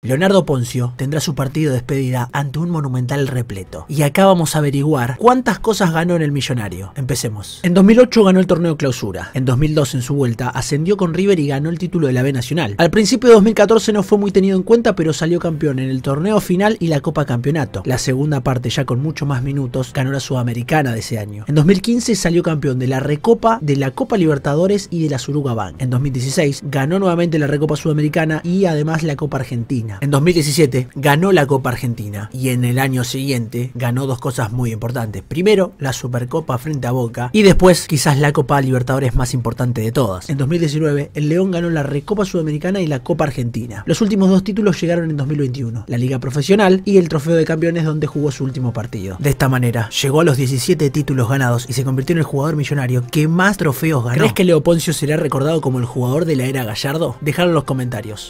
Leonardo Poncio tendrá su partido de despedida ante un monumental repleto. Y acá vamos a averiguar cuántas cosas ganó en el millonario. Empecemos. En 2008 ganó el torneo clausura. En 2002 en su vuelta ascendió con River y ganó el título de la B Nacional. Al principio de 2014 no fue muy tenido en cuenta pero salió campeón en el torneo final y la Copa Campeonato. La segunda parte ya con mucho más minutos ganó la Sudamericana de ese año. En 2015 salió campeón de la Recopa, de la Copa Libertadores y de la Suruga Bank. En 2016 ganó nuevamente la Recopa Sudamericana y además la Copa Argentina. En 2017 ganó la Copa Argentina y en el año siguiente ganó dos cosas muy importantes. Primero, la Supercopa frente a Boca y después quizás la Copa Libertadores más importante de todas. En 2019 el León ganó la Recopa Sudamericana y la Copa Argentina. Los últimos dos títulos llegaron en 2021, la Liga Profesional y el Trofeo de Campeones donde jugó su último partido. De esta manera, llegó a los 17 títulos ganados y se convirtió en el jugador millonario que más trofeos ganó. ¿Crees que Leo Poncio será recordado como el jugador de la era Gallardo? Déjalo en los comentarios.